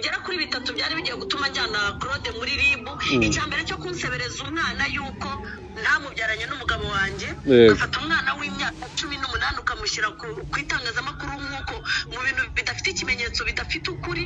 bigera kuri bitatu byari bigiye gutuma njyana claude muri ribu icya mbere cyo kunsebereza umwana yuko ntamubyaranye n'umugabo wanjye ugafata umwana w'imyaka cumi n'umunani ukamushyira ku ku itangazamakuru nk'uko mu bintu bidafite ikimenyetso bidafite ukuri.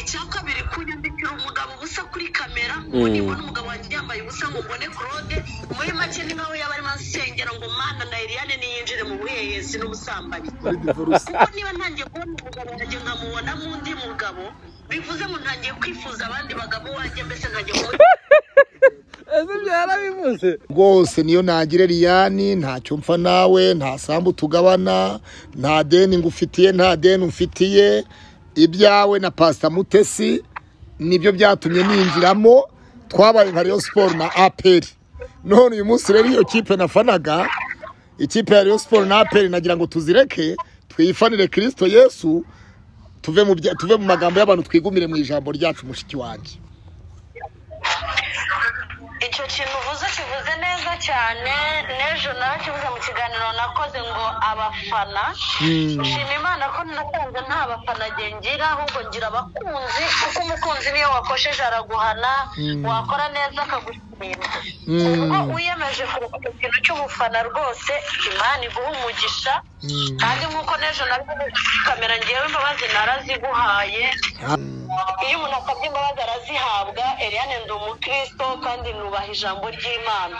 Icya kabiri kunyandikira umugabo ubusa kuri kamera ngo nibona umugabo wanjye yambaye ubusa ngo mbone claude. Muri make ni nkaho yaba arimo asengera ngo mana na eliane niyinjire mu buhehesi n'ubusambanyi. Kuko niba ntangiye kubona umugabo wanjye nkamubonamo undi mugabo bivuze ngo ntangiye kwifuza abandi bagabo wanjye mbese kumu ese byarabivuze? Rwose niyo nagire liyani ntacyo mpfa nawe nta sambu tugabana nta deni ngufitiye nta deni umfitiye ibyawe na pasita mutesi ni byo byatumye ninjiramo. Twabaye nka Rayon siporo na aperi none uyu munsi rero iyo kipe nafanaga ikipe ya Rayon siporo na aperi nagira ngo tuzireke twifanire kirisito yesu tuve mu magambo y'abantu twigumire mu ijambo ryacu mushiki wanjye. Icyo kintu uvuze kivuze neza cyane n'ejo nawe kivuze mu kiganiro nakoze ngo abafana. Nshima imana ko nasanze nta bafana ngira ahubwo ngira abakunzi kuko umukunzi niyo wakosheje araguhana wakora neza akagushimira. Ubwo wiyemeje kureka icyo kintu cy'ubufana rwose imana iguha umugisha kandi nk'uko n'ejo na byo kamera ngewe imbabazi naraziguhaye. Iyo umuntu asabye imbabazi arazihabwa eliane ndi umukristo kandi nubaha ijambo ry'imana.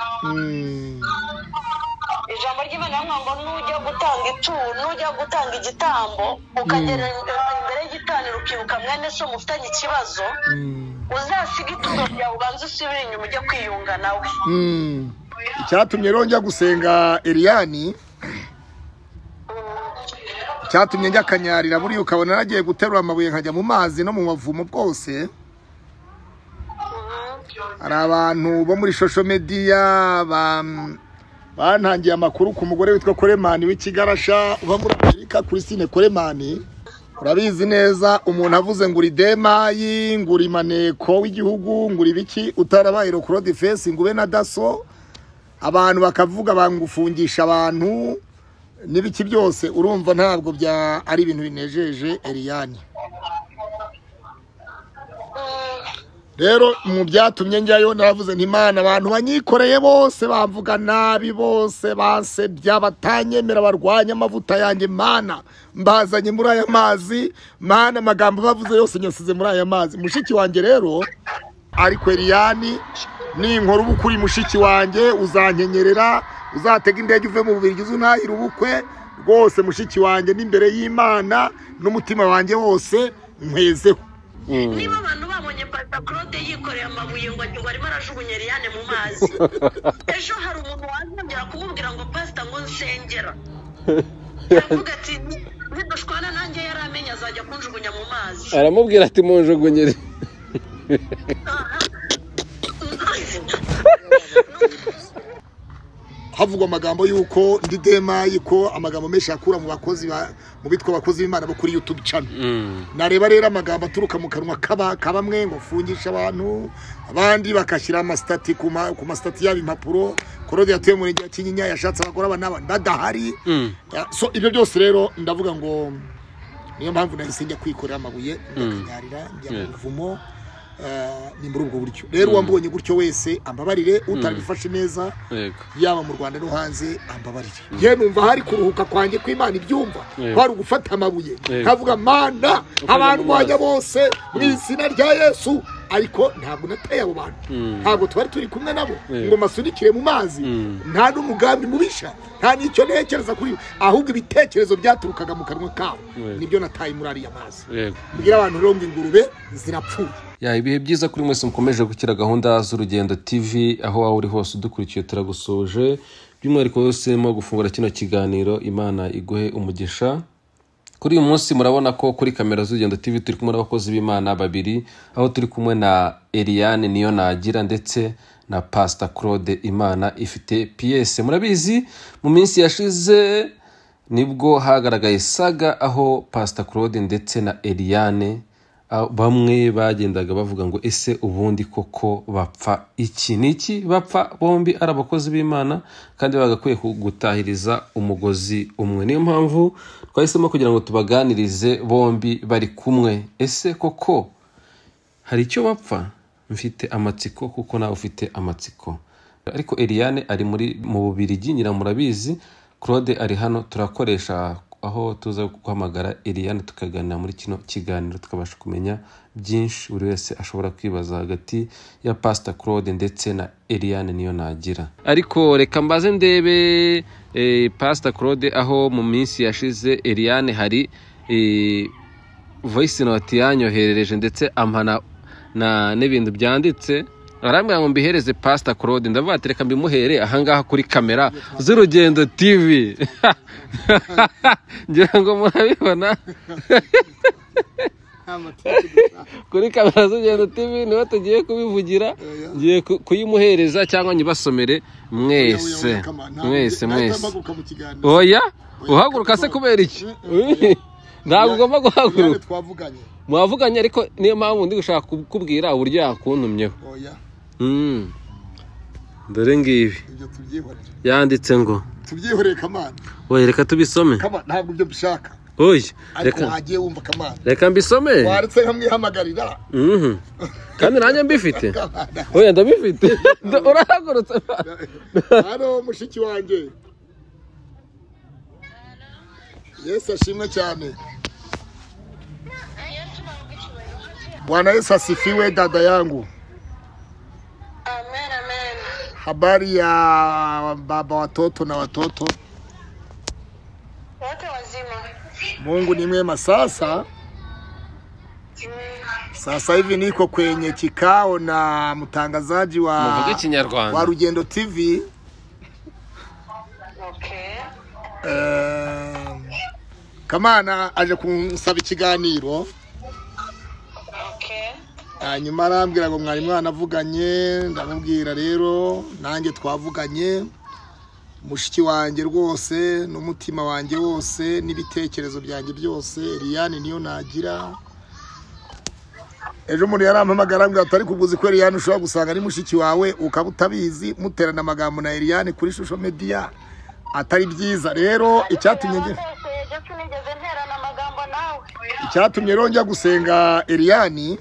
Ijambo ry'imana ngo nujya gutanga ituru nujya gutanga igitambo ukagera imbere y'igitaniro ukibuka mwene so mufitanye ikibazo? Uzasiga ituro ryawe ubanza usubire inyuma ujye kwiyunga nawe icyatumye rero njya gusenga eliyani cyatumye njya akanyarira buriya ukabona nagiye guterura amabuye nkajya mu mazi no mu mavumo bwose. Hari abantu bo muri shosho mediya ba- bantangiye amakuru ku mugore witwa koremani w'ikigarasha uba muri amerika christine koremani urabizi neza umuntu avuze ngo uri demayi ngo uri maneko w'igihugu ngo uri biki? Utarabaye rokorodi fesi ngo ube na daso abantu bakavuga bangufungisha abantu. N'ibiki byose urumva ntabwo bya ari ibintu binejeje eliyani rero mu byatumye njyayo naravuze nti imana abantu banyikoreye bose bamvuga nabi bose basebya batanyemera barwanya amavuta yanjye. Mana mbazanye muri aya mazi. Mana amagambo bavuze yose nyasize muri aya mazi. Mushiki wanjye rero ariko eliyani ninkora ubukwe uri mushiki wanjye uzankenyerera uzatega indege uve mu bubiri uze unahira ubukwe. Rwose mushiki wanjye n'imbere y'imana n'umutima wanjye wose nkwezeho niba abantu babonye pata claude yikoreye amabuye ngo ngo arimo arajugunya eliane mu mazi. Ejo hari umuntu wazongera kumubwira ngo pasita ngo nsengera. Yavuga ati nidushwana nanjye yari amenye azajya kunjugunya mu mazi. Aramubwira ati munjugunyire havugwa amagambo y'uko ndi demayi ko amagambo menshi yakura mu bakozi ba- mu bitwa abakozi b'imana bo kuri youtube channel. Nareba rero amagambo aturuka mu kanwa kaba kabamwe ngo fungisha abantu abandi bagashyira amasitati ku ma- ku masitati yabo impapuro. Korode yatuye mu murenge wa kinyinya yashatse abagore aba badahari. Ya, so ibyo byose rero ndavuga ngo niyo mpamvu nahise njya kwikorera amabuye ndakanyarira njya mu buvumo. Ni muri ubwo buryo. Rero uwambonye gutyo wese ambabarire utabifashe neza yaba mu rwanda no hanze ambabarire. Ye numva hari kuruhuka kwanjye kw'imana ibyumva. Yego. hari ugufata amabuye. Nkavuga mana abantu banjye bose mu izina rya yesu ariko ntabwo nateye abo bantu. Ntabwo twari turi kumwe nabo. Ngo masunikire mu mazi. Nta n'umugambi mubisha. Nta n'icyo ntekereza kuri ahubwo ibitekerezo byaturukaga mu kanwa kabo. Nibyo nataye muri ariya mazi. Mbwira abantu rero ngo ingurube zirapfuye. Ya ibihe byiza kuri mwese mukomeje gukira gahunda z'urugendo tv aho waba uri hose udukurikiye turagusoje. By'umwihariko wese urimo gufungura kino kiganiro imana iguhe umugisha. Kuri uyu munsi murabona ko kuri kamera z'urugendo tv turi kumwe n'abakozi b'imana babiri aho turi kumwe na eliane niyo nagira ndetse na pasita claude imana ifite piyese murabizi mu minsi yashize ni bwo hagaragaye saga aho pasita claude ndetse na eliane bamwe bagendaga bavuga ngo ese ubundi koko bapfa iki? Ni iki? Bapfa bombi ari abakozi b'imana kandi bagakwiye gutahiriza umugozi umwe. Niyo mpamvu twahisemo kugira ngo tubaganirize bombi bari kumwe. Ese koko hari icyo bapfa? Mfite amatsiko kuko nawe ufite amatsiko. Ariko Eliane ari mu bubirigi nyina murabizi Claude ari hano turakoresha aho tuza guhamagara Eliane tukaganira muri kino kiganiro tukabasha kumenya byinshi buri wese ashobora kwibaza hagati ya Pastor Claude ndetse na Eliane niyo nagira. Ariko reka mbaze ndebe eh, Pastor Claude aho mu minsi yashize Eliane hari eh, voice note yanyoherereje ndetse ampana na n'ibintu byanditse? Arambwira ngo mbihereze pasita claude. Ndavuga ati reka mbimuhere ahangaha kuri kamera z'urugendo tv ngira ngo murabibona. Kuri kamera z'urugendo tv ni ho tugiye kubivugira. Ngiye ku- kuyimuhereza cyangwa nyibasomere. Mwese mwese mwese. Oya uhaguruka se kubera iki? Ntabwo ugomba guhaguruka. Mwavuganye ariko niyo mpamvu ndi gushaka kukubwira uburyo yakuntumyeho. Oya. Dore ngibi. Yanditse ngo tubyihorere kamana oye reka tubisome. Kamana ntabwo ibyo bishaka oye reka. wagiye wumva kamana reka mbisome. Waretse nkamwihamagarira Mhm. kandi nanjye mbifite. Oye oya ndabifite. Urahagurutse. Hano mushiki wanjye yesu ashimwe cyane. Bwana yesu asifiwe dada yangu habari ya baba watoto na watoto? Wote wazima. Mungu ni mwema. Sasa sasa hivi niko kwenye kikao na mtangazaji wa, wa rugendo tv okay. Uh, kamana aje kunsaba ikiganiro hanyuma arambwira ngo mwari mwanavuganye ndamubwira rero nanjye twavuganye. Mushiki wanjye rwose n'umutima wanjye wose n'ibitekerezo byanjye byose Eliane niyo nagira. Ejo umuntu yarampamagara arambwira ati ariko uguzi ko Eliane ushobora gusanga ari mushiki wawe ukaba utabizi. Muterana amagambo na Eliane kuri shusho media. Atari byiza. Rero icyatumye icyatumye rero njya gusenga Eliane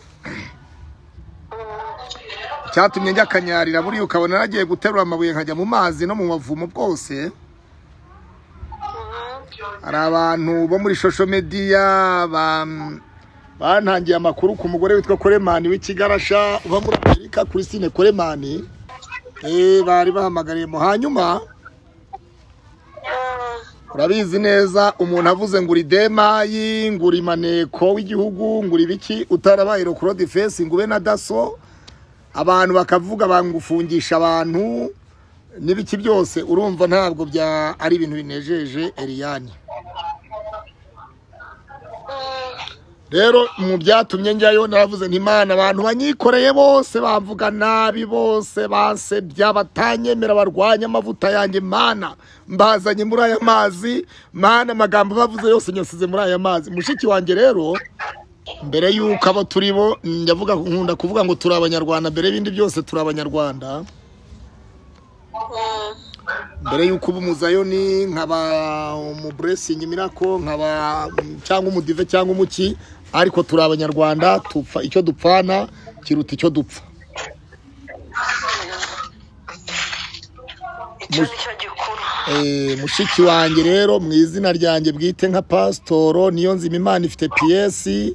icyatumye njya akanyarira buriya ukabona nagiye guterura amabuye nkajya mu mazi no mu mavumo bwose. Hari abantu bo muri shosho mediya ba- bantangiye amakuru ku mugore witwa koremani w'ikigarasha uba muri amerika christine koremani. Eh, bari bahamagariyemo hanyuma. Urabizi neza umuntu avuze ngo uri demayi ngo uri maneko w'igihugu ngo uri biki? Utarabaye rokuro defense ngo ube na daso abantu bakavuga bangufungisha abantu n'ibiki byose urumva ntabwo bya ari ibintu binejeje Eliane. Rero mu byatumye njyayo naravuze nti imana abantu banyikoreye bose bamvuga nabi bose bansebya batanyemera barwanya amavuta yanjye. Mana mbazanye muri aya mazi. Mana amagambo bavuze yose nyasize muri aya mazi. Mushiki wanjye rero mbere y'uko abo turi bo ndavuga nkunda kuvuga ngo turi abanyarwanda mbere y'ibindi byose turi abanyarwanda. Mbere y'uko uba umuzayoni nkaba umuburesingi mirako nkaba cyangwa umudive cyangwa umuki ariko turi abanyarwanda tupfa icyo dupfana kiruta icyo dupfa. Eh, mushiki wanjye rero mu izina ryanjye bwite nka pasitoro niyo nzima imana ifite piyesi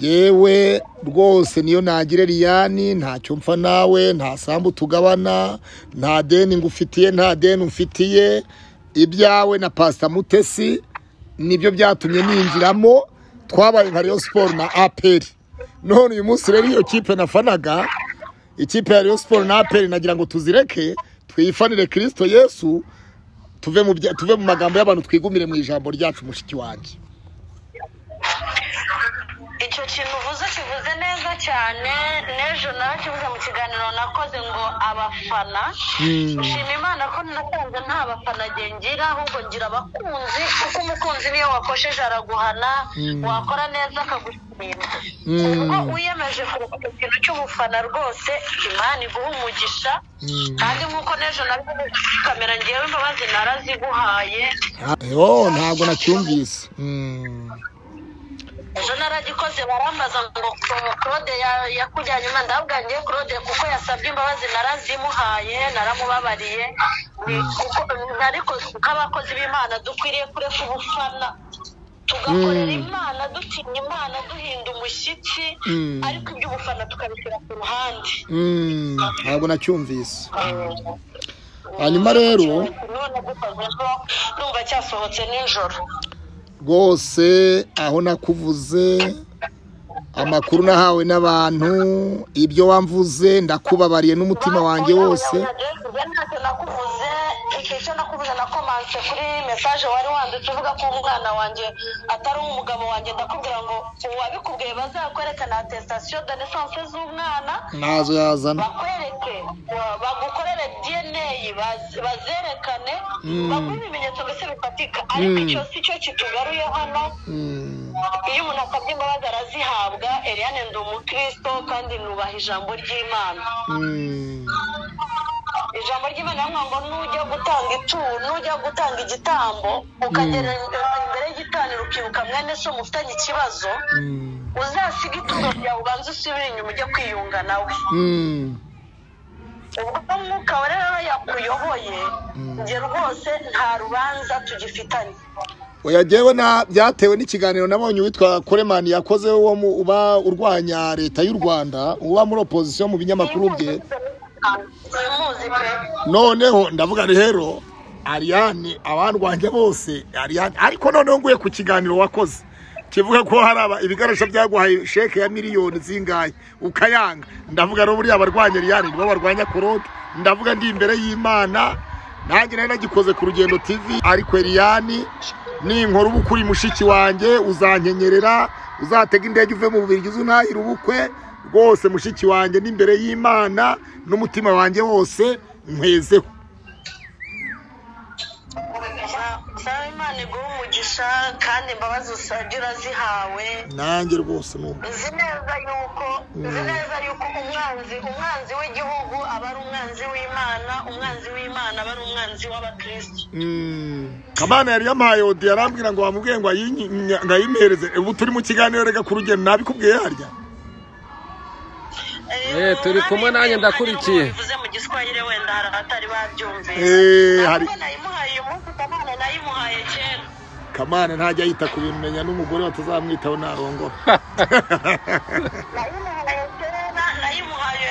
yewe rwose niyo nagira Eliane ntacyo mpfa nawe nta sambu tugabana nta deni ngufitiye nta deni umfitiye ibyawe na pasita mutesi ni byo byatumye ninjiramo. Twabaye nka Rayon siporo na aperi none uyu munsi rero iyo kipe nafanaga ikipe ya Rayon siporo na aperi nagira ngo tuzireke twifanire kirisito yesu tuve mu magambo y'abantu twigumire mu ijambo ryacu mushiki wanjye. Icyo kintu uvuze kivuze neza cyane n'ejo narakivuze mu kiganiro nakoze ngo abafana. Nshima imana ko nasanze nta bafana ngira ahubwo ngira abakunzi kuko umukunzi niyo wakosheje araguhana wakora neza akagushimira. Ubwo wiyemeje kureka icyo kintu cy'ubufana rwose imana iguha umugisha kandi nk'uko n'ejo nabwo kamera ngewe imbabazi naraziguhaye. Yo ntabwo nacyumvise. Ejo naragikoze barambaza ngo claude ya- yakujyanye imana ndahabwa ngiye claude kuko yasabye imbabazi narazimuhaye naramubabariye. Kuko ariko nk'abakozi b'imana dukwiriye kureka ubufana. Tugakorera imana dutinya imana duhinda umushyitsi Mm. ariko iby'ubufana tukabishyira ku ruhande. Mm, ntabwo nacyumvise. Hanyuma rero numva cyasohotse nijoro. Rwose aho nakuvuze amakuru nahawe n'abantu ibyo wamvuze ndakubabariye n'umutima wanjye wose. Nakomanse kuri mesaje wari wanditse uvuga ko umwana wanjye atari umugabo wanjye ndakubwira ngo uwabikubwiye bazakwerekana atesitasiyo de naissance z'umwana ntazo yazana. bakwereke bagukorere dna baz- bazerekane Mm. baguhe ibimenyetso mbese bifatika. Ariko Mm. icyo si cyo kitugaruye hano Mm, iyo umuntu asabye imbabazi arazihabwa eliane ndi umukristo kandi nubaha ijambo ry'imana. Ijambo ry'imana rivuga ngo nujya gutanga ituro nujya gutanga igitambo. Ukagera imbere y'igitaniro ukibuka mwene so mufitanye ikibazo. Mm, uzasiga ituro ryawe ubanza usubire inyuma ujye kwiyunga nawe. Mm. ubwo umwuka wa rero yakuyoboye njye rwose nta rubanza tugifitanye. Oya jyewe na byatewe n'ikiganiro nabonye uwitwa koremani yakoze wo mu- uba urwanya leta y'u rwanda uba muri opozisiyo mu binyamakuru bye. Noneho ndavuga rero ariyani abandwanya bose ariyani ariko noneho nguye ku kiganiro wakoze. Kivuga ko hari ibikoresho byaguhaye sheke ya miliyoni zingahe? Ukayanga. Ndavuga rero buriya abarwanya ariyani nibo barwanya korode ndavuga ndi imbere y'imana. Nanjye nari nagikoze ku rugendo tv ariko ariyani ninkora ubukwe uri mushiki wanjye uzankenyerera uzatega indege uve mu bubiri uze untahire ubukwe. Rwose mushiki wanjye n'imbere y'imana n'umutima wanjye wose nkwezeho. Imana iguha umugisha kandi imbabazi usabye urazihawe. Nanjye rwose nzi neza yuko nzi neza yuko umwanzi umwanzi w'igihugu aba ari umwanzi w'imana umwanzi w'imana aba ari umwanzi w'abakristo. Mm. kamana yari yampaye odi yarambwira ngo wamubwiye ngo ayimuhereze ubu turi mu kiganiro rega ku rugendo nabikubwiye harya? Turi kumwe nanjye ndakurikiye. bivuze mu giswahili wenda hari abatari babyumvise. Eh, hari- ntabwo nayimuhaye uyu munsi kamana nayimuhaye kera. Kamana ntajya yita ku bintu menya n'umugore batazamwitaho narongora nayimuhaye kera nayimuhaye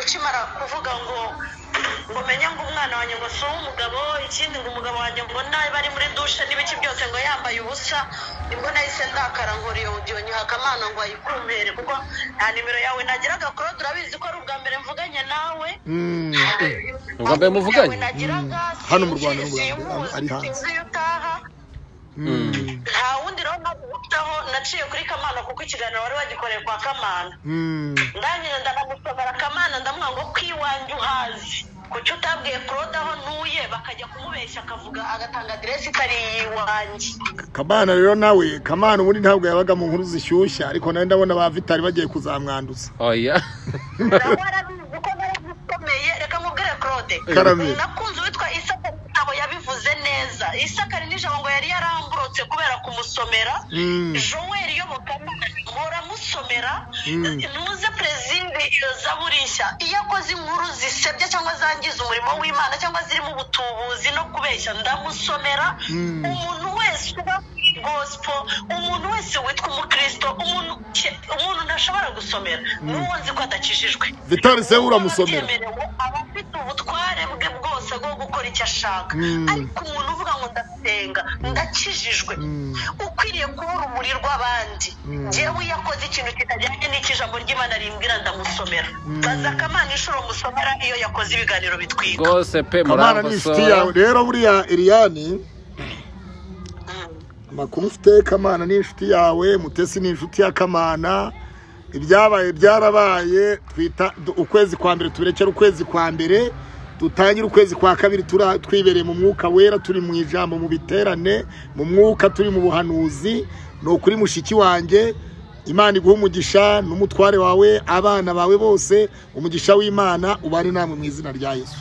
ukimara kuvuga ngo ngo menye ngo umwana wanjye ngo si uw'umugabo ikindi ngo umugabo wanjye ngo nawe bari muri dushe n'ibiki byose ngo yambaye ubusa ni bwo nahise ndakara nkora iyo audio nyiha akamana ngo ayikumpere kuko nta nimero yawe nagiraga kuri urabizi ko ari ubwa mbere mvuganye nawe Mm. Ubwa mbere muvuganye? Nagiraga, Hano mu Rwanda ari hanze. Nta wundi rero nagutaho naciye kuri kamana kuko ikiganiro wari wagikoreye kwa kamana. Mm. ndangije ndanamusomera kamana ndamubwira ngo ko iwanjye uhazi. Kuki utabwiye claude aho ntuye? Bakajya kumubeshya akavuga agatanga aderesi itari iyiwanjye kamana rero nawe kamana ubundi ntabwo yabaga mu nkuru zishyushya ariko nawe ndabona ba vitari bagiye kuzamwanduza oya nawe arabizi ko nari gikomeye reka nkubwire claude. Karame. nakunze uwitwa isakari yabivuze neza isakari nijoro ngo yari yaramburotse kubera kumusomera Mm. joel yobokamana muramusomera Mm. ntuze perezida zaburisha iyo akoze inkuru zisebya cyangwa zangiza umurimo w'imana cyangwa zirimo ubutubuzi no kubeshya ndamusomera Mm. umuntu wese uba gosipo umuntu wese witwa umukristo umuntu ntashobora gusomera. N'uwo nzi ko adakijijwe vitari se uramusomera aba afite ubutware bwe bwose bwo gukora icyo ashaka. Mm. ariko umuntu uvuga ngo ndasenga ndakijijwe. Mm. ukwiriye kuba urumuri rw'abandi Mm. njyewe iyo akoze ikintu kitajyanye n'icyo ijambo ry'imana rimbwira ndamusomera. Baza akamana inshuro musomera iyo yakoze ibiganiro bitwika. Rwose pe kamana ni inshuti yawe. Murambasora rero buriya iriyani amakuru ufite kamana ni inshuti yawe mutesi ni inshuti ya kamana. Ibyabaye byarabaye twita ukwezi kwa mbere tubirekere ukwezi kwa mbere dutangire ukwezi kwa kabiri twibereye mu mwuka wera turi mu ijambo mu biterane mu mwuka turi mu buhanuzi. Ni ukuri mushiki wanjye imana iguha umugisha n'umutware wawe abana bawe bose umugisha w'imana ubane namwe mu izina rya yesu.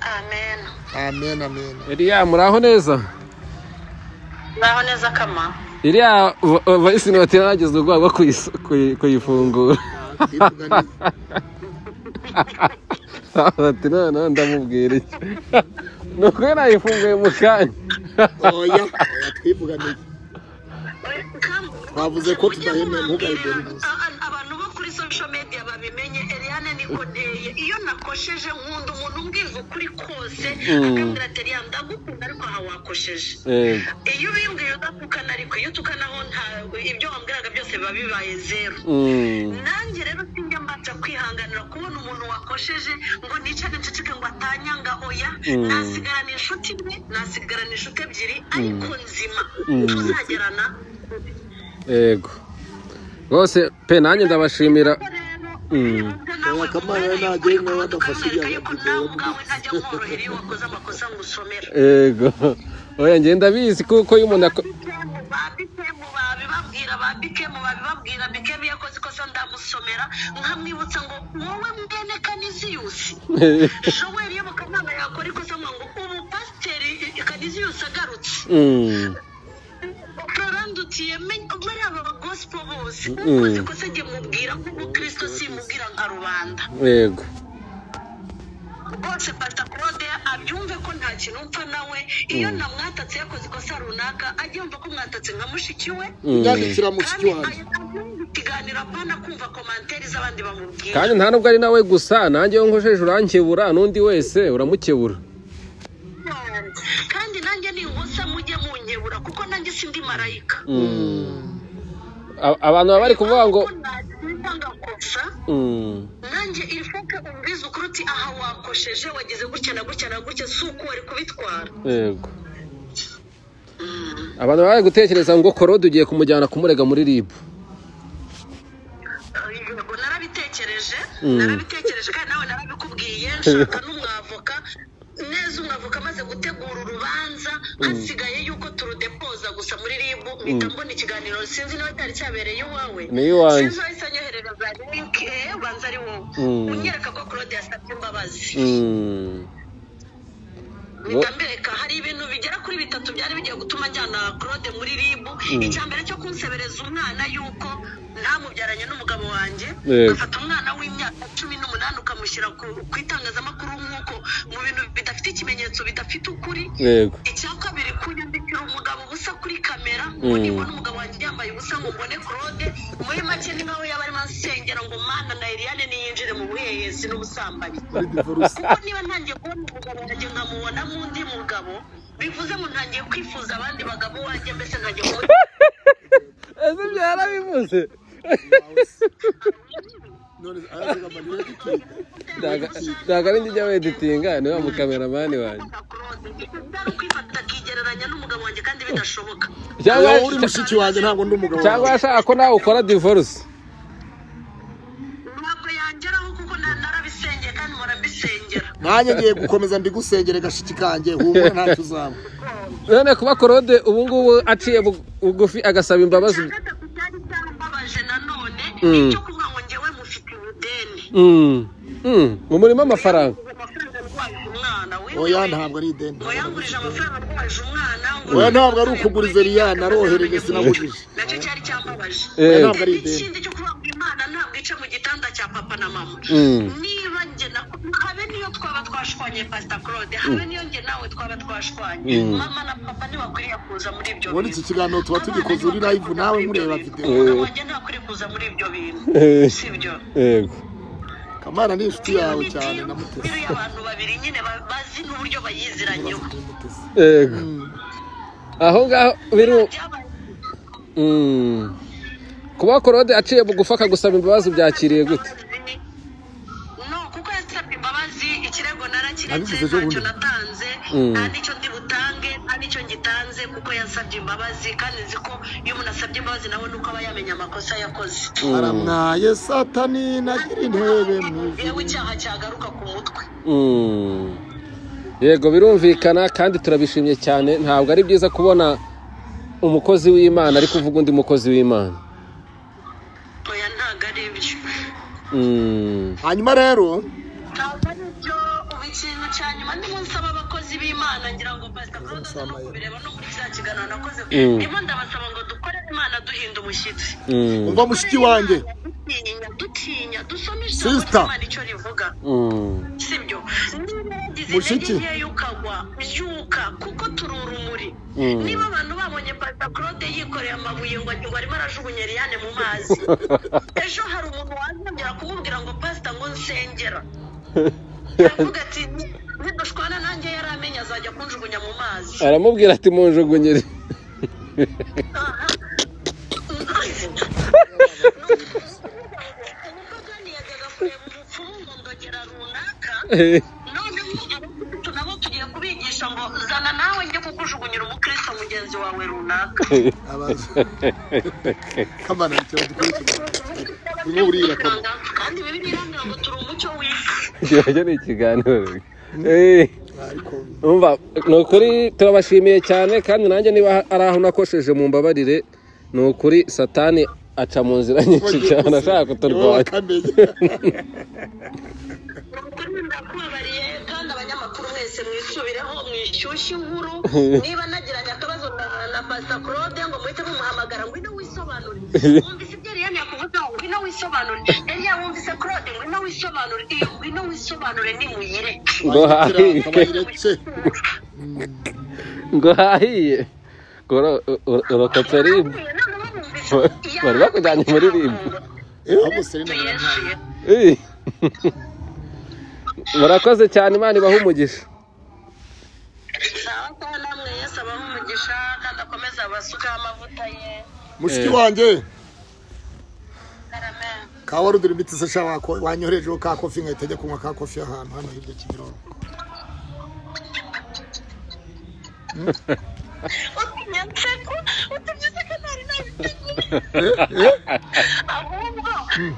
Amen. Amen amen. Muraho neza? Ngaho neza kama iriya vayisi inoti yaragize ubwoba bwo kuyifungura. Ati noneho ndamubwira iki? Ni ukuri nayifunguye mu kanya. Oya oya twivuganiye Twavuze ko tudahemeye ntugahebere ubusa. abantu bo kuri social media babimenye. Eliane niko nteye iyo nakosheje nkunda umuntu umbwiza ukuri kose akambwira ati Eliane ndagukunda ariko aha wakosheje. Iyo ubimbwiye udapfukana ariko iyo utukanaho ntabwo ibyo wambwiraga byose biba bibaye zeru Mm. nanjye rero sinjya mbasha kwihanganira kubona umuntu wakosheje ngo nicane nceceke ngo atanyanga oya. Mm. nasigarana inshuti imwe nasigarana inshuti ebyiri ariko nzima. Mm. tuzagerana yego. Rwose pe nanjye ndabashimira. Mm. Oya, Kamana we nagera nawe adafashe ibyaha yego oya ngenda bizi kuko iyo umuntu babibabwira ba bikemu babibabwira bikemu yakoze ikosa ndamusomera nkamwibutsa ngo wowe mwene kaniziyusi joel iyo mukamana yakora ikosa ngo ubu pasiteri kaniziyusi agarutse. Mm. florandutiye bariya aba gosipo bose? Mm. ukoze ikosa njye mubwira nk'umukristo simubwira nka rubanda. Yego. Rwose pasita claude abyumve ko nta kintu mpfa nawe. Iyo namwatatse yakoze ikosa runaka ajye yumva ko mwatatse nka mushiki we. Mm. yandikira mushiki kandi wanjye. ayo ikiganiro apana kumva komantere z'abandi bamubwira. Kandi nta nubwo ari nawe gusa nanjye nkojeje urankebura n'undi wese uramukebura. Kandi nanjye ninkosa mujye munkebura kuko nanjye sindi marayika. Mm. Abantu baba bari kuvuga ngo Mm. nanjye irifoke umbizi ukuri uti aha wakosheje wagize gutya na gutya na gutya si uko wari kubitwara. Yego. Abantu baba bari gutekereza ngo korode ugiye kumujyana kumurega muri ribu narabitekereje. Mm. narabitekereje kandi nawe narabikubwiye. Nshaka hasigaye yuko turudepoza gusa muri ribu mpita mbona ikiganiro sinzi niba cyari cyabereye iwawe. Ni iwanjye. sinzi wahise anyoherereza link eh ubanza ari wowe. Mm. unyereka ko claude yasabye imbabazi. Mm. mpita mbereka hari ibintu bigera kuri bitatu byari bigiye gutuma njyana claude muri ribu icya mbere cyo kunsebereza umwana yuko ntamubyaranye n'umugabo wanjye ugafata umwana w'imyaka cumi n'umunani ukamushyira ku ku itangazamakuru nk'uko mu bintu bidafite ikimenyetso bidafite ukuri. Yego. Icya kabiri kunyandikira umugabo ubusa kuri kamera ngo Mm. nibona umugabo wanjye yambaye ubusa ngo mbone claude. Muri make ni nkaho yaba arimo ansengera ngo mana na eliane niyinjire mu buhehesi n'ubusambanyi. Kuko niba ntangiye kubona umugabo wanjye nkamubonamo undi mugabo bivuze ngo ntangiye kwifuza abandi bagabo wanjye mbese ntangiye kumu ese byarabivuze? Ntabwo ari njye weditinga ni wa mukameramani wanjye. Cyangwa yashaka ko nawe ukora divorce. Nanjye ngiye gukomeza mbigusengere gashiki kanjye humura ntacyo uzaba. None kuba korode ubu ngubu aciye bu- bugufi agasaba imbabazi icya gatatu cyari cyambabaje nanone Mm. Icyo kuvuga ngo njyewe mufite ubudeni mu murimo amafaranga amafaranga ndwaje umwana we oya ntabwo ari ideni ngo yangurije amafaranga ndwaje umwana oya ntabwo ari ukuguriza Eliane narohereje sinagurije na cyo cyari cyambabaje Eh. ntabwo ari ideni ikindi cyo kuvuga ngo imana ntabwo ica mu gitanda cya papa na mama. Mm. Habe niyo twaba twashwanye pasita claude. Habe niyo njye nawe twaba twashwanye Mm. mama na papa ntibakwiriye kuza muri ibyo ubundi iki kiganiro tuba tugikoze uri live nawe mureba umugabo wanjye ntakwiriye kuza muri ibyo bintu Eh. si byo yego kamana ni inshuti yawe cyane na mutesi. Biriya abantu babiri nyine ba- bazi n'uburyo bayiziranyeho yego aho ngaho Mm. kuba korode aciye bugufi akagusaba imbabazi byakiriye gute no kuko yasabye imbabazi ejo ntacyo bundi. natanze Mm. nta n'icyo ndi butange nta n'icyo ngitanze kuko yasabye imbabazi kandi nzi ko iyo umuntu asabye imbabazi nawe nuko aba yamenya amakosa yakoze aramwaye satani nagira intebe yewe icyaha cyagaruka ku mutwe Mm. yego birumvikana kandi turabishimye cyane ntabwo ari byiza kubona umukozi w'imana ari kuvuga undi mukozi w'imana oya ntabwo ari byo Mm. hanyuma rero pasita claude no kubireba no muri cya kiganiro nakoze ndimo ndabasaba ngo dukore duhinda umushyitsi. Mm. umva mushiki wanjye. Dutinya dutinya dusome ijambo ry'imana icyo rivuga. Mm. sibyo? Niba wagize Mushiki. intege nkeya ukagwa byuka kuko turi urumuri. Mm. niba abantu babonye papa claude yikoreye amabuye ngo ngo arimo arajugunya liyane mu mazi. Ejo hari umuntu wazongera kumubwira ngo pasita ngo nsengera. Yavuga ati nidushwana nanjye yari amenye azajya kunjugunya mu mazi aramubwira ati munjugunyire nabo tugiye kubigisha ngo zana nawe njye kukujugunyira umukristo mugenzi wawe runaka kandi bibiri irambwira ngo turi umucyo w'isi kirajya ni ikiganiro Eh, ni ukuri turabashimiye cyane kandi nanjye niba ari aho nakosheje mu mbabarire ni ukuri satani aca mu nzira nyinshi cyane ashaka kuturwanya. Ndakubabariye kandi. Abanyamakuru mwese mwisubireho mwishyushye inkuru. Niba nagiranye akabazo na pasita claude ngo muhite mumuhamagara ngwino wisobanure. Wumvise ibyo Eliane yakuvuzeho ngwino wisobanure. Eliya wumvise claude? Ngwino wisobanure. Iyo ngwino wisobanure nimuyireke ngo hahiye ngo hahiye urokotse rimwe. Bari bakujyanye muri Eh. murakoze cyane imana ibaha umugisha mushiki wanjye amen ka warudura imiti se sha wanyoherejeho ka kofi nkahita ajya kunywa ka kofi ahantu hano hirya kimironko. Utinyatse ko utinyatse ntari ahubwo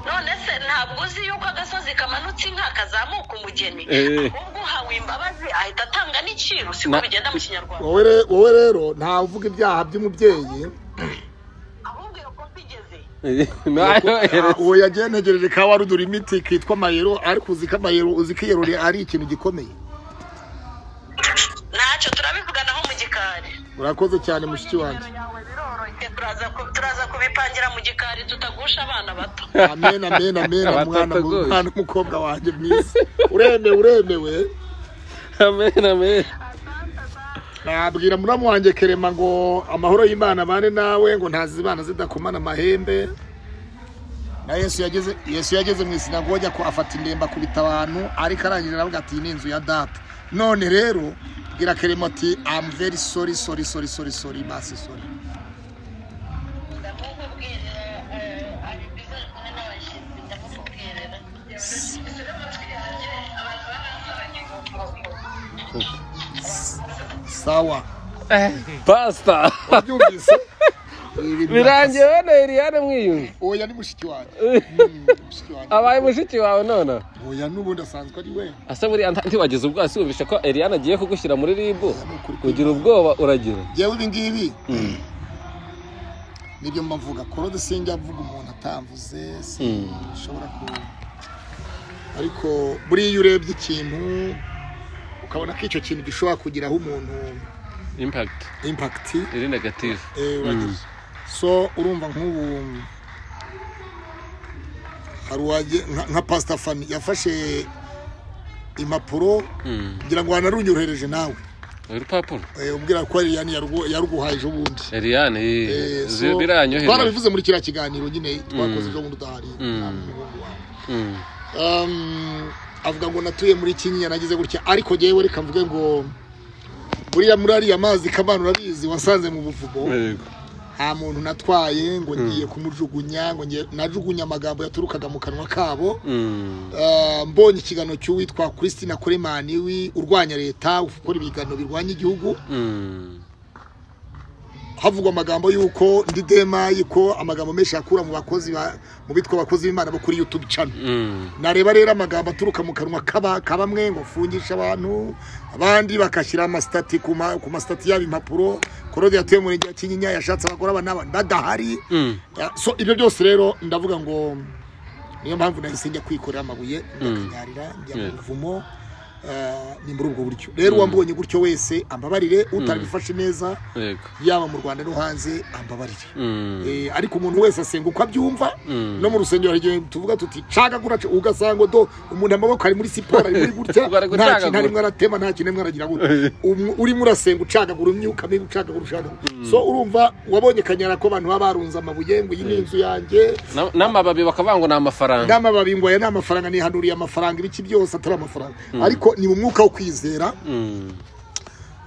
none se ntabwo uzi yuko agasozi kamanutse inka kazamuka umugeni. Eh. ahubwo uhawe imbabazi ahita atanga n'iciro siko bigenda mu kinyarwanda. Wowe re- wowe rero ntawe uvuga ibyaha by'umubyeyi. Uwo yagiye ntegereje ka warudura imiti kitwa mayero ariko uzi ko amayero uzi ko iyero ari ikintu gikomeye. Ntacyo turabivuganaho mu gikari. Urakoze cyane mushiki wanjye. Biroroshye turaza ku- turaza kubipangira mu gikari tutagusha abana bato. Amen amen amen Abatatu mwana rwose. mwana w'umukobwa wanjye mwiza uremewe uremewe. Amen amen. Nabwira muramu wanjye kerema ngo amahoro y'imana abane nawe ngo ntazibana zidakomana amahembe. Na yesu yageze yesu yageze mu isinagogi ko afata indembe akubita abantu ariko arangije aravuga ati iyi ni inzu ya data. None rero bwira kerema ati am very sorry sorry sorry sorry sorry basi sorry. Sawa. Wabyumvise Ibi birangiye Eliane mwiyunze oya ni mushiki wanjye abaye mushiki wawe none oya n'ubundi asanzwe ari we? Ase buriya ntiwagize ubwoba si wumvishe ko Eliane agiye kugushyira muri ribu. Ugira ubwoba uragira yewe ibi ngibi nibyo mba mvuga korode sinjya avuga umuntu atamvuze sinshobora ku ariko buriya iyo urebye ikintu ukabona ko icyo kintu gishobora kugiraho umuntu impakiti impakiti iri negative. Eh, uragize. so urumva nk'ubu hari uwajye nka- pasita fani yafashe impapuro kugira ngo wanarunyohereje nawe. Urupapuro. Eh, ubwira ko Eliane yarugu- yaruguhaye ejo bundi Eliane Eh, biranyohereje. twarabivuze muri kiriya kiganiro nyine twakoze ejo bundi udahari. Um, avuga ngo natuye muri kinyinya nagize gutya. Ariko ngewe reka mvuge ngo buriya muri ariya mazi kamana urabizi wasanze mu buvumo. Nta muntu natwaye ngo ngiye kumujugunya ngo najugunya amagambo yaturukaga mu kanwa kabo. Mm. Uh, mbonye ikiganiro cy'uwitwa christina kuremani wi urwanya leta ukora ibiganiro birwanya igihugu. Mm. Havugwa amagambo y'uko ndi demayi ko amagambo menshi yakura mu bakozi ba- mu bitwa abakozi b'imana bo kuri youtube channel. Mm. nareba rero amagambo aturuka mu kanwa kaba kabamwe ngo fungisha abantu abandi bagashyira amasitati ku ma- ku masitati yabo impapuro. Korode yatuye mu murenge wa kinyinya yashatse abagore aba n'aba badahari. Mm. So ibyo byose rero ndavuga ngo niyo mpamvu nahise njya kwikorera amabuye ndakanyarira njya mu buvumo. Ni muri ubwo buryo. Rero uwambonye gutyo wese ambabarire utabifashe neza yaba mu rwanda no hanze ambabarire. Mm. Eh, ariko umuntu wese asenga uko abyumva no mu rusengero hari igihe tuvuga tuti cagagura ca-" ugasanga do umuntu amaboko ari muri siporo ari muri gutya nta kintu arimwo aratema nta kintu arimwo aragira gutya urimo urasenga ucagagura imyuka mibi ucagagura ucagagura. So urumva wabonye kanyara ko abantu baba barunze amabuye ngo iyi ni inzu yanjye. Na- n'amababi bakavuga ngo ni amafaranga. N'amababi ngo aya ni amafaranga nihanuriye amafaranga ibiki byose atari amafaranga. Ariko ni mu mwuka wo kwizera Mm.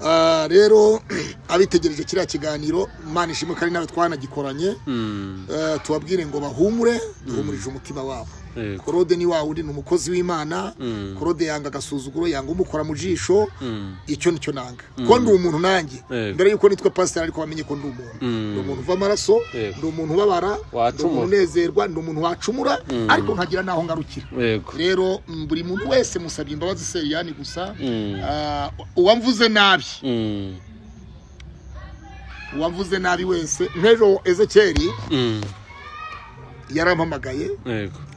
Ah, rero abitegereje kiriya kiganiro imana ishimwe kandi nawe twanagikoranye Mm. Eh, tubabwire ngo bahumure duhumurije umutima wabo. Korode ni wa wundi ni umukozi w'imana Mm. korode yanga agasuzuguro yanga umukora mu jisho Mm. icyo ni cyo nanga ko ndi umuntu nanjye Yego. mbere yuko nitwa pasiteri ariko bamenye ko ndi umuntu Mm. ndi umuntu uva amaraso Yego. ndi umuntu ubabara Wacumura. umuntu unezerwa ndi umuntu wacumura ariko nkagira n'aho ngarukira rero mm, buri muntu wese musabye imbabazi seriyani gusa Mm. Ah, uwamvuze nabi Mm. uwamvuze nabi wese nk'ejo ezekeri Mm. Yarampamagaye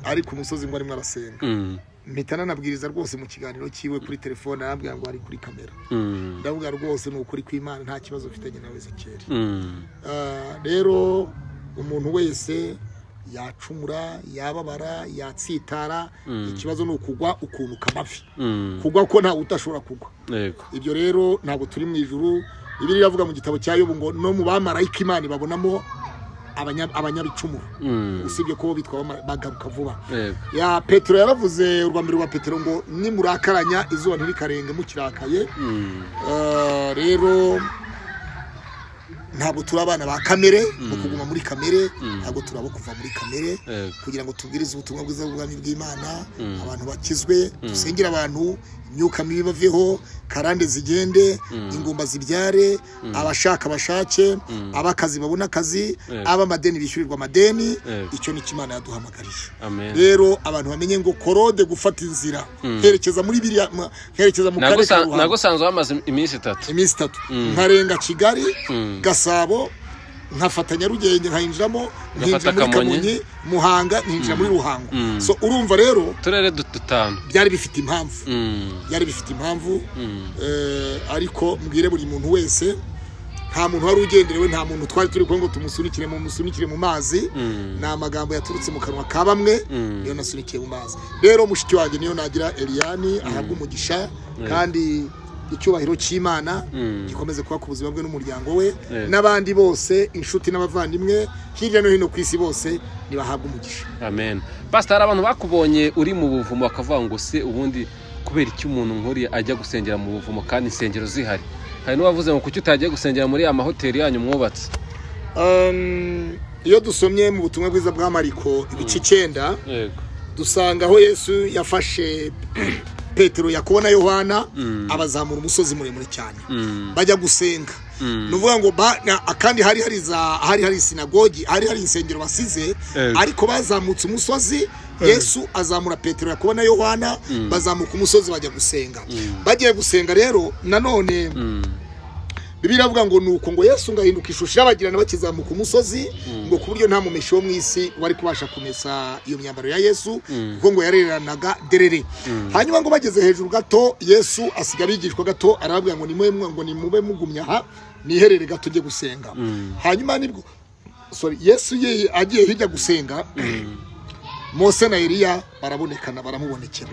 ari ku musozi ngo arimo arasenga. Mm. mpita nanabwiriza rwose mu kiganiro cyiwe kuri telefone arambwira ngo ari kuri kamera. Mm. ndavuga rwose ni ukuri kw'imana nta kibazo ufitanye nawe ezekeri Mm. Ah, rero umuntu wese yacumura yababara yatsitara ikibazo ni ukugwa ukunuka amavi kugwa ko ntawe udashobora kugwa. Ibyo rero ntabwo turi mu ijuru bibiri iravuga mu gitabo cya yobu ngo no mu bamarayika imana ibabonamo abanyabicumuro Mm. usibye ko bitwa bagaruka vuba. Ya petero yaravuze urwa mbere rwa petero ngo nimurakaranya izuba ntirikarenga mukirakaye. Mm. Ah, rero ntabwo turi abana ba kamere mu kuguma muri kamere ntabwo turi abo kuva muri kamere. Kugira ngo tubwirize ubutumwa bwiza bw'ubwami bw'imana abantu bakizwe dusengere abantu imyuka mibi baveho karande zigende ingumba zibyare abashaka bashake abakazi babone akazi Yego. ab'amadeni bishyurirwa amadeni Yego. icyo ni imana yaduhamagarije. Rero abantu bamenye ngo korode gufata inzira. Herekeza muri biriya herekeza mu karere ka ruhango. nagusanze wamaze iminsi itatu. Iminsi itatu. Nkarenga kigali Mm. gasabo nkafata nyarugenge nkayinjiramo nkinjira muri Kamonyi. muhanga nkinjira muri ruhango Mm. so urumva rero uturere du- dutanu byari bifite impamvu Mm. byari bifite impamvu Mm. eh, ariko mbwire buri muntu wese nta muntu wari ugenderewe nta muntu twari turi kumwe ngo tumusunikire mu musunikire mu mazi Mm. ni amagambo yaturutse mu kanwa ka bamwe Mm. niyo nasunikiye mu mazi rero mushiki wanjye niyo nagira eliyani ahabwa umugisha kandi icyubahiro cy'imana Mm. gikomeze kuba ku buzima bwe n'umuryango we Yego. n'abandi bose inshuti n'abavandimwe hirya no hino ku isi bose nibahabwe umugisha. Amen. Pasita hari abantu bakubonye uri mu buvumo bakavuga ngo se ubundi kubera iki umuntu nk'uriya ajya gusengera mu buvumo kandi insengero zihari? Hari n'uwavuze ngo kuki utagiye gusengera muri ya mahoteli yanyu mwubatse? Um, iyo dusomye mu butumwa bwiza bwa mariko ibice icyenda dusanga aho yesu yafashe petero yakobo na yohana abazamura umusozi muremure cyane. Mm. bajya gusenga. Ni ukuvuga ngo kandi hari hari za hari hari sinagogi hari hari insengero basize Yego. ariko bazamutse umusozi yesu azamura petero yakobo na yohana bazamuka umusozi bajya gusenga. Bagiye gusenga rero nanone Mm. bibiliya iravuga ngo nuko ngo yesu ngo ahinduka ishusho y'abagirana bakizamuka umusozi ngo ku buryo nta mumeshi wo mu isi wari kubasha kumesa iyo myambaro ya yesu kuko ngo yareranaga derere. Hanyuma ngo bageze hejuru gato yesu asiga abigishwa gato arababwira ngo nimube ngo nimube mugumye aha niherere gato ujye gusenga. Hanyuma ni bwo sorry yesu ye agiye hirya gusenga mose na eliya barabonekana baramubonekera.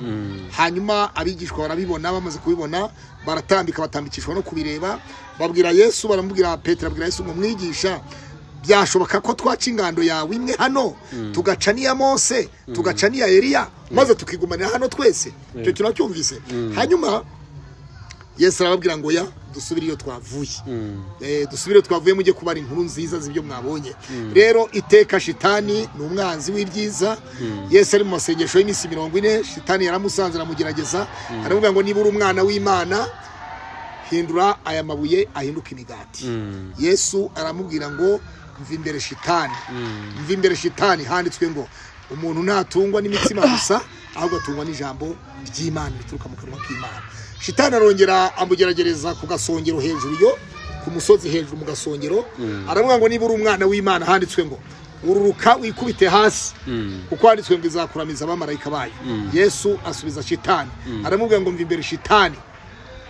Hanyuma abigishwa barabibona bamaze kubibona baratambika batambikishwa no kubireba. Babwira yesu baramubwira petero abwira yesu ngo mwigisha byashoboka ko twaca ingando yawe imwe hano tugaca n'iya mose tugaca n'iya eliya maze tukigumanira hano twese. Icyo kintu cyumvise hanyuma yesu arababwira ngo ya dusubire iyo twavuye. Eh, dusubire twavuye mujye kubara inkuru nziza z'ibyo mwabonye. Rero iteka shitani ni umwanzi w'ibyiza. Yesu ari mu masengesho y'iminsi mirongo ine shitani yaramusanze aramugerageza. Aramubwira ngo niba uri umwana w'imana. Hindura aya mabuye ahinduka imigati. Yesu aramubwira ngo mva imbere shitani mva imbere shitani handitswe ngo umuntu ntatungwa n'imitsima gusa ahubwo atungwa n'ijambo ry'imana rituruka mu kanwa k'imana. Shitani arongera amugeragereza ku gasongero hejuru yo ku musozi hejuru mu gasongero aravuga ngo niba uri umwana w'imana handitswe ngo ururuka wikubite hasi. Mm. kuko handitswe ngo izakuramiza abamarayika bayo. Yesu asubiza shitani aramubwira ngo mva imbere shitani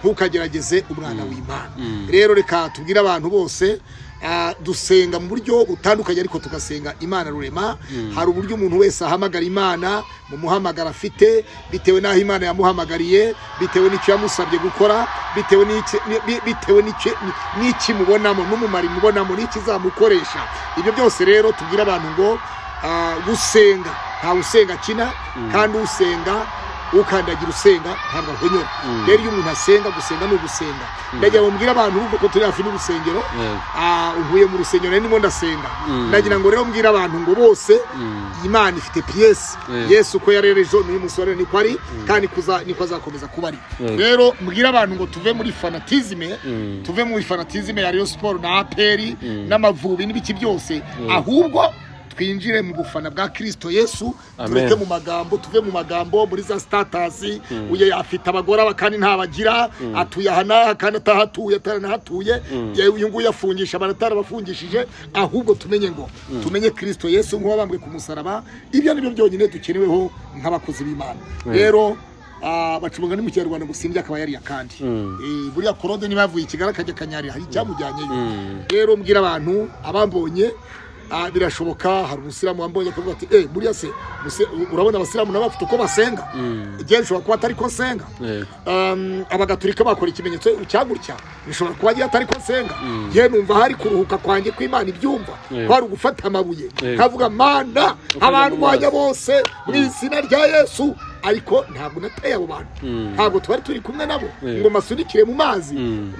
ntukagerageze umwana w'imana. Rero reka tubwire abantu bose ah, dusenga mu buryo butandukanye ariko tugasenga imana rurema. Hari uburyo umuntu wese ahamagara imana mu muhamagara afite bitewe n'aho imana yamuhamagariye bitewe n'icyo yamusabye gukora bitewe n'iki- n'ikimubonamo n'umumaro imubonamo n'ikizamukoresha ibyo byose rero tubwire abantu ngo ah, gusenga. Ntawe usenga akina kandi usenga ukandagira usenga ntabwo ahonyora rero iyo umuntu asenga gusenga ni ugusenga. Ndagira ngo mbwire abantu ko turi hafi n'urusengero. Ah, uvuye mu rusengero ndimo ndasenga. Ndagira ngo rero mbwire abantu ngo bose imana ifite piyesi yesu uko yarera ejo n'uyu musore niko ari kandi niko azakomeza kuba ari. Rero mbwire abantu ngo tuve muri fanatizime tuve muri fanatizime ya Rayon siporo na aperi n'amavubi n'ibiki byose. Ahubwo twinjire mu bufana bwa kirisito yesu tureke mu magambo tuve mu magambo muri za sitatasi uye afite abagore aba kandi ntabagira. Atuye aha n'aha kandi atahatuye ataranahatuye yewe uyu nguyu afungisha abantu atarabafungishije ahubwo tumenye ngo tumenye kirisito yesu nk'uwabambwe ku musaraba. Ibyo ni byo byonyine dukeneweho nk'abakozi b'imana. Rero ah, baca umugani mu kinyarwanda ngo simbye akaba yariya kandi. Eh, buriya korode niba yavuye i kigali akajya akanyarira hari icyamujyanyeyo rero mbwira abantu abambonye birashoboka. Hari umusilamu wambonye akavuga ati eh buriya se urabona abasilamu nabo bafite uko basenga? Igihe bishobora kuba atari ko nsenga. Yego. Um, abagatulika bakora ikimenyetso cyagutya. Bishobora kuba agiye atari ko nsenga yewe numva hari kuruhuka kwanjye kw'imana ibyumva. Yego. ko hari ugufata amabuye. Nkavuga mana abantu banjye bose mu izina rya yesu ariko ntabwo nateye abo bantu. Ntabwo twari turi kumwe nabo. Yego. ngo masunikire mu mazi.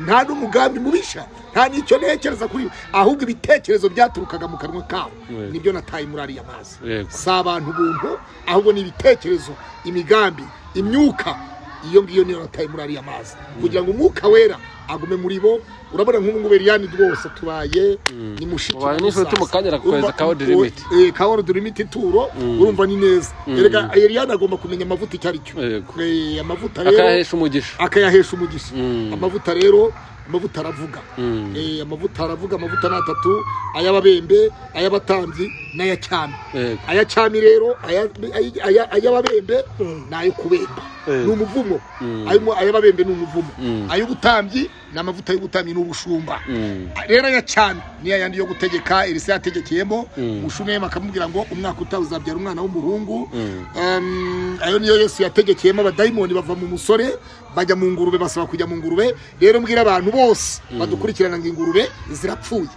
Nta n'umugambi mubisha. Nta n'icyo ntekereza kuri bo ahubwo ibitekerezo byaturukaga mu kanwa kabo ni byo nataye muri ariya mazi. Si abantu buntu ahubwo ni ibitekerezo imigambi imyuka iyo ngiyo niyo nataye muri ariya mazi. Kugira ngo umwuka wera agume muri bo. Urabona nk'ubu ngubu Eliane rwose tubaye ni mushiki Ubaye n'inshuti musaza. mu kanya arakohereza Urumva- ka World Limit. Eh, ka World Limit ituro urumva ni neza. Erega Eliane agomba kumenya amavuta icyo ari cyo. Eh, amavuta rero akayahesha umugisha. akayahesha umugisha. Mm. amavuta rero amavuta aravuga. Eh, amavuta aravuga amavuta ni atatu ay'ababembe ay'abatambyi Yego. ayacyami rero aya- aya- aya- ay'ababembe ni ayo kubemba Eh. ni umuvumo Mm. Ay'ababembe ni umuvumo Mm. ay'ubutambyi ni amavuta y'ubutambyi ni ubushumba Mm. rero ayacyami ni yayandi yo gutegeka elisa yategekeyemo umushunemu akamubwira ngo umwaka utaha uzabyara umwana w'umuhungu. Um, ayo niyo yesu yategekeyemo abadayimoni bava mu musore bajya mu ngurube basaba kujya mu ngurube. Rero mbwira abantu bose badukurikirana ngo ingurube zirapfuye.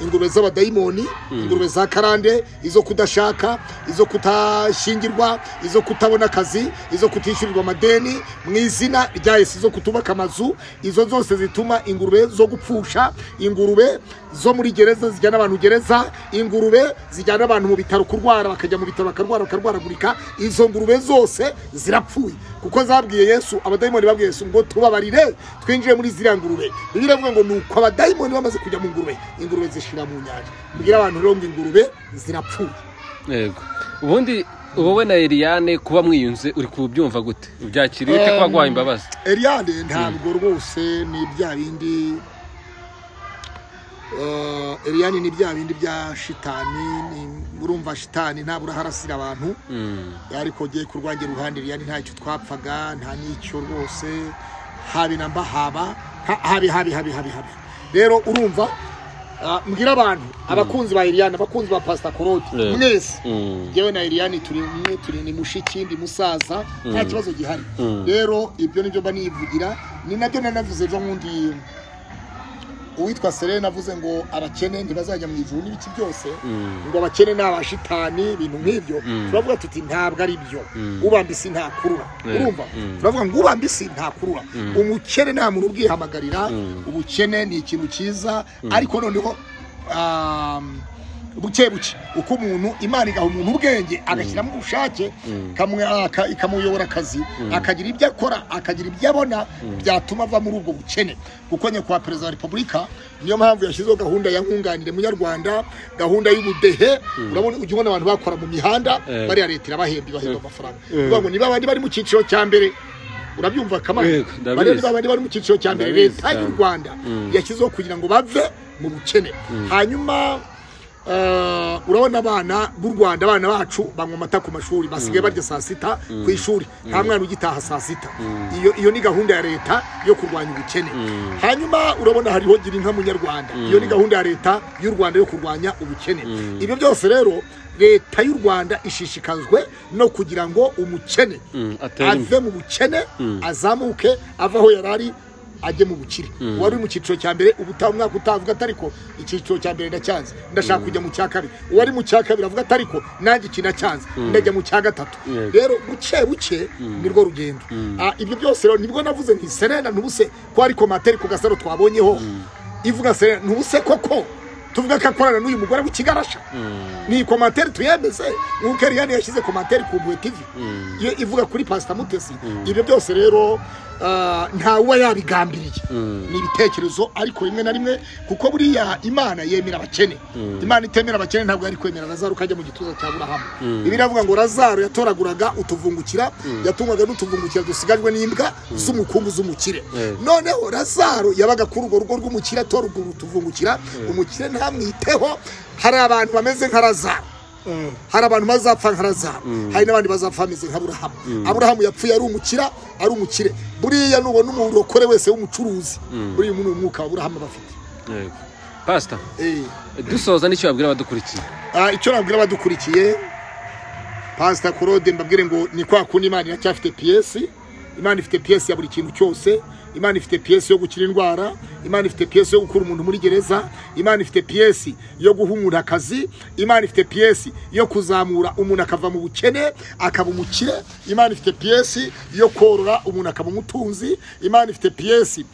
Ingurube z'abadayimoni ingurube za karande izo kudashaka izo kutashyingirwa izo kutabona akazi izo kutishyurirwa amadeni mu izina rya yesu izo kutubaka amazu izo zose zituma ingurube zo gupfusha ingurube zo muri gereza zijyana abantu gereza ingurube zijyana abantu mu bitaro kurwara bakajya mu bitaro bakarwara bakarwaragurika izo ngurube zose zirapfuye. Kuko zabwiye yesu abadayimoni babwiye yesu ngo tubabarire twinjire muri ziriya ngurube. Bibiliya iravuga ngo ni uko abadayimoni bamaze kujya mu ngurube. Ingurube zishira mu nyanja. Mbwira abantu rero ngo ingurube zirapfuye. Yego. Ubundi wowe na Eliane kuba mwiyunze uri kubyumva gute? Ubyakiriye ute kuba guhaye imbabazi. Eliane ntabwo rwose ni bya bindi Eh, Eliane ni bya bindi bya shitani ni- urumva shitani ntabura harasira abantu Mm. ariko giye ku rwanjye ruhande Eliane ntacyo twapfaga nta n'icyo rwose habe na mba haba ha- habe habe habe habe habe rero urumva ah, mbwira abantu abakunzi ba Eliane abakunzi ba Claude Yeah. mwese Mm. yewe na Eliane turi umwe turi ni mushiki ndi musaza nta kibazo gihari Mm. rero ibyo ni byo mba nivugira ni na byo nanavuze ejo bundi uwitwa Serena avuze ngo abakene ntibazajya mu ijuru n'ibiki byose Mm. ngo abakene ni abashitani ibintu nk'ibyo. Mm. turavuga tuti ntabwo ari byo. Mm. ubamba isi ntakurura. Yeah. urumva? Turavuga ngo ubamba isi ntakurura. Umukene nta muntu ubwihamagarira. Ubukene ni ikintu cyiza. Ariko noneho um, buke buke uko umuntu imana igaha umuntu ubwenge agashyiramo ubushake aka- ikamuyobora akazi akagira ibyo akora akagira ibyo abona byatuma ava muri ubwo bukene. Kuko nyakubahwa perezida wa repubulika niyo mpamvu yashyizeho gahunda ya nkunganire munyarwanda gahunda y'ubudehe. Urabona ujya ubona abantu bakora mu mihanda Eh. bariya leta irabahemba ibahemba amafaranga. Uvuga ngo niba abandi bari mu cyiciro cya mbere. Urabyumva bariya niba abandi bari mu cyiciro cya mbere. Leta y'u rwanda Mm. yashyizeho kugira ngo bave mu bukene. Hanyuma eh, urabona abana b'u rwanda abana bacu banywa amata ku mashuri basigaye barya saa sita ku ishuri nta mwana ugitaha saa sita. Iyo ni gahunda ya leta yo kurwanya ubukene. Hanyuma urabona hariho gira inka munyarwanda iyo ni gahunda ya leta y'u rwanda yo kurwanya ubukene. Ibyo byose rero leta y'u rwanda ishishikajwe no kugira ngo umukene Mm, ave mu bukene azamuke ava aho yari ari ajye mu bukire. Uwari uri mu cyiciro cya mbere ubutaha umwaka utavuga ati ariko icyiciro cya mbere ndacyanze. Ndashaka kujya mu cya kabiri. Uwari mu cya kabiri avuga ati ariko nanjye iki ndacyanze. Ndajya mu cya gatatu. Rero buke buke nirwo rugendo. Ah, ibyo byose rero ni bwo navuze nti serena ntubuse ko hari komateri ku gasaro twabonyeho. Ivuga serena ntubuse koko? Tuvuga ko akorana n'uyu mugore w'ikigarasha ni komateri tuyemeze nk'uko eriyani yashyize komateri ku mbuwe tv iyo ivuga kuri pasita mutesi ibyo byose rero ah, ntawe yabigambiriye. Ni ibitekerezo ariko rimwe na rimwe kuko buriya imana yemera abakene. Imana itemera abakene ntabwo yari kwemera lazaro ukajya mu gituza cya burahamu ibi iravuga ngo lazaro yatoraguraga utuvungukira yatungwaga n'utuvungukira dusigajwe n'imbwa z'umukungu z'umukire. Noneho lazaro yabaga kuri urwo rugo rw'umukire atoragura utuvungukira. Umukire ntamwiteho hari abantu bameze nka lazaro hari abantu bazapfa nka lazaro hari n'abandi bazapfa bameze nka burahamu aburahamu yapfuye ari umukira ari umukire buriya nubona umurokore wese w'umucuruzi. Buriya umuntu umwuka wa burahamu aba afite. Pasita Eh. dusoza n'icyo wabwira abadukurikiye? Ah, icyo nabwira abadukurikiye pasita claude mbabwire ngo ni kwa kundi imana iracyafite piyesi imana ifite piyesi ya buri kintu cyose. Imana ifite piyesi yo gukira indwara imana ifite piyesi yo gukura umuntu muri gereza imana ifite piyesi yo guha umuntu akazi imana ifite piyesi yo kuzamura umuntu akava mu bukene akaba umukire. Imana ifite piyesi yo korora umuntu akaba umutunzi imana ifite piyesi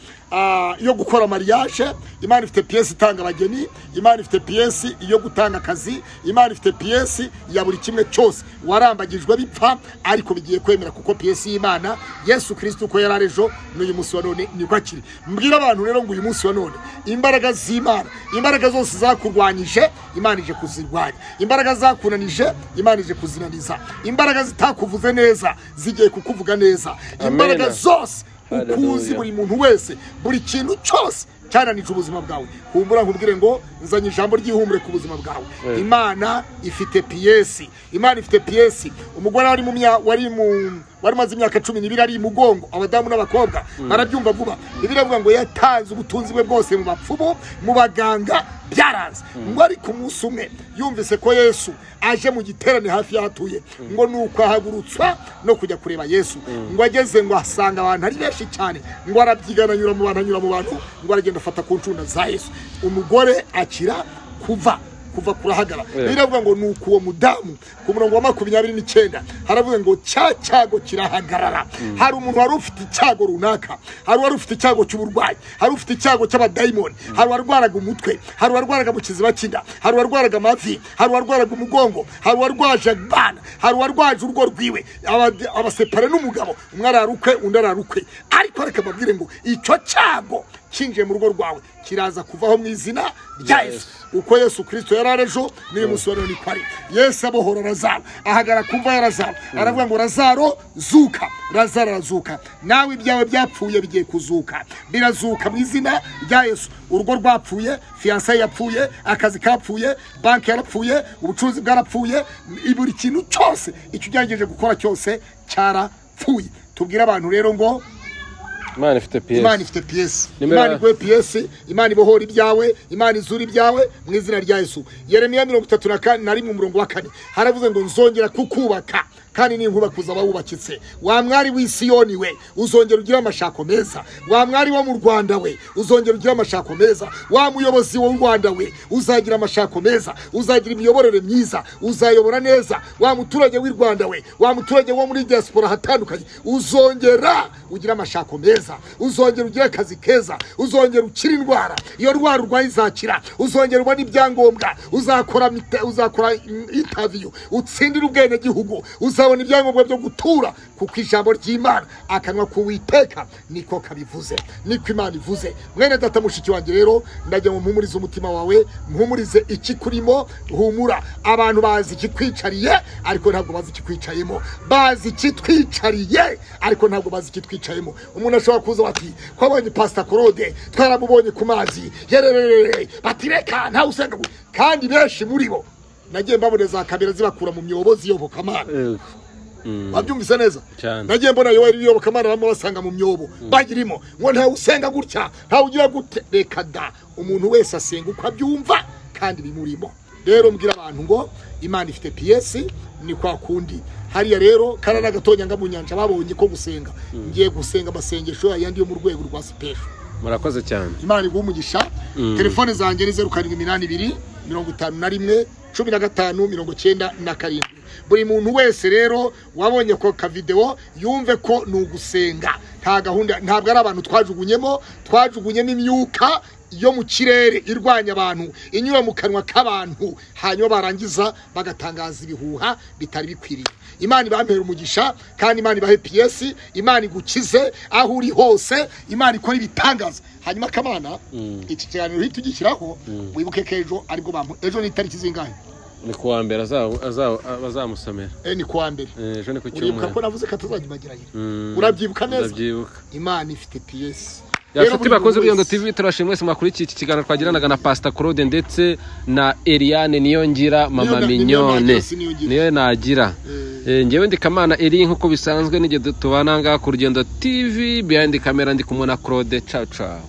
yo gukora mariage imana ifite piyesi itanga abageni imana ifite piyesi yo gutanga akazi imana ifite piyesi ya buri kimwe cyose. Warambagijwe bipfa ariko bigiye kwemera kuko piyesi y'imana yesu kirisito uko yari ari ejo n'uyu munsi wa none ni bwo akiri. Mbwira abantu rero ngo uyu munsi wa none imbaraga z'imana imbaraga zose zakurwanyije imana ije kuzirwanya. Imbaraga zakunanije imana ije kuzinaniza. Imbaraga zitakuvuze neza zigiye kukuvuga neza. Imbaraga zose ukuzi buri muntu wese buri kintu cyose cyananije ubuzima bwawe. Humbura nkubwire ngo nzanye ijambo ry'ihumure ku buzima bwawe. Imana ifite piyesi imana ifite piyesi umugore wari mu wari umaze imyaka cumi n'ibiri ari imugongo abadamu n'abakobwa barabyumva vuba. Bibiliya iravuga ngo yatanze ubutunzi bwe bwose mu bapfumu mu baganga byaranze. Ngo ariko umunsi umwe yumvise ko yesu aje mu giterane hafi y'aho atuye ngo ni uko ahagurutswa no kujya kureba yesu. Ngo ageze ngo asanga abantu ari benshi cyane ngo arabyigana anyura mu bantu anyura mu bantu ngo aragenda afata ku ncunda za yesu. Umugore akira kuva. Kuva kurahagara biravuga ngo ni uko uwo mudamu ku murongo wa makumyabiri n'icyenda haravuga ngo cya cyago kirahagarara. Hari umuntu wari ufite icyago runaka hari uwari ufite icyago cy'uburwayi hari ufite icyago cy'abadayimoni hari uwarwaraga umutwe hari uwarwaraga mu kiziba cy'inda hari uwarwaraga amavi hari uwarwaraga umugongo hari uwarwaje abana hari uwarwaje urugo rwiwe. Aba- abasepare n'umugabo umwe ararukwe undi ararukwe. Ariko reka mbabwire ngo icyo cyago kinjiye mu rugo rwawe. Kiraza kuvaho mu izina rya yesu. Uko yesu kirisito yari ari ejo n'uyu munsi wa none ko ari. Yesu abohora razaro ahagara ku mva ya razaro aravuga ngo razaro zuka. Razaro arazuka. Nawe ibyawe byapfuye bigiye kuzuka. Birazuka mu izina rya yesu. Urugo rwapfuye fiyansaye yapfuye akazi kapfuye banki yarapfuye ubucuruzi bwarapfuye buri kintu cyose icyo ugerageje gukora cyose cyarapfuye. Tubwire abantu rero ngo imana ifite imana piyesi ifite piyesi. Imana iguhe piyesi imana ibohora ibyawe imana izura ibyawe mu izina rya yesu. Yeremiya mirongo itatu na kane na rimwe umurongo wa kane. Haravuze ngo nzongera kukubaka kandi ninkubaka uzaba wubakitse wa mwari w'i Siyoni we uzongera ugire amashako meza. Wa mwari wo mu rwanda we uzongera ugire amashako meza. Wa muyobozi w'u rwanda we uzagira amashako meza. Uzagira imiyoborere myiza uzayobora neza. Wa muturage w'i rwanda we wa muturage wo muri diaspora hatandukanye uzongera ugire amashako meza. Uzongera ugire akazi keza uzongera ukire indwara. Iyo ndwara urwaye izakira uzongera ubone ibyangombwa uzakora uzakora intaviyu utsindire ubwenegihugu uzabona ibyangombwa byo gutura kuko ijambo ry'imana akanwa k'uwiteka niko kabivuze niko imana ivuze. Mwene data mushiki wanjye rero ndagira ngo mpumurize umutima wawe mpumurize ikikurimo humura. Abantu bazi ikikwicariye ariko ntabwo bazi ikikwicayemo bazi ikitwicariye ariko ntabwo bazi ikitwicayemo umuntu ashobora bashobora kuza bati twabonye pasita claude twaramubonye ku mazi. Yererere bati reka ntawe usenga gu-" kandi benshi muri bo nagiye mbabona za kamera zibakura mu myobo. Z'iyobokamana Yego. Wabyumvise neza nagiye mbona yoweri iyobokamana bamwe basanga mu myobo bagirimo ngo ntawe usenga gutya ntawe ugira gute? Reka da umuntu wese asenga uko abyumva kandi bimurimo. Rero mbwira abantu ngo imana ifite piyesi ni kwa kundi. Hariya rero karara gatonya nga mu nyanja babonye ko gusenga. Ngiye gusenga amasengesho yayandi yo mu rwego rwa sipesho murakoze cyane. Imana iguha umugisha. Telefone zanjye ni zeru karindwi iminani ibiri mirongo itanu na rimwe cumi na gatanu mirongo cyenda na karindwi. Buri muntu wese rero wabonye ko kavidewo yumve ko ni ugusenga. Nta gahunda ntabwo ari abantu twajugunyemo twajugunyemo imyuka yo mu kirere irwanya abantu inyura mu kanwa k'abantu hanyuma barangiza bagatangaza ibihuha bitari bikwiriye. Imana ibampera umugisha kandi imana ibahe piyesi imana igukize aho uri hose imana ikora ibitangaza. Hanyuma kamana iki kiganiro uhita ugishyiraho wibuke ko ejo ari bwo bampu ejo ni itariki zingahe? Ni kuwa mbere aza- aza- bazamusomera Eh, ni kuwa mbere. Eh, ejo ni ku uribuka ko cyumweru navuze ko atazagimagiranye Mm. urabyibuka neza? Imana ifite piyesi yashuti bakoze urugendo tv turashimwe mwese mwakurikiye iki kiganiro twagiranaga na pasita claude ndetse na eliane mama Niyo na- niyo minyone niyo nagira. Eh, njyewe ndi kamana eri nk'uko bisanzwe n'igihe tubana ngaha ku rugendo tv behind camera ndi kumwe na claude. Ciao.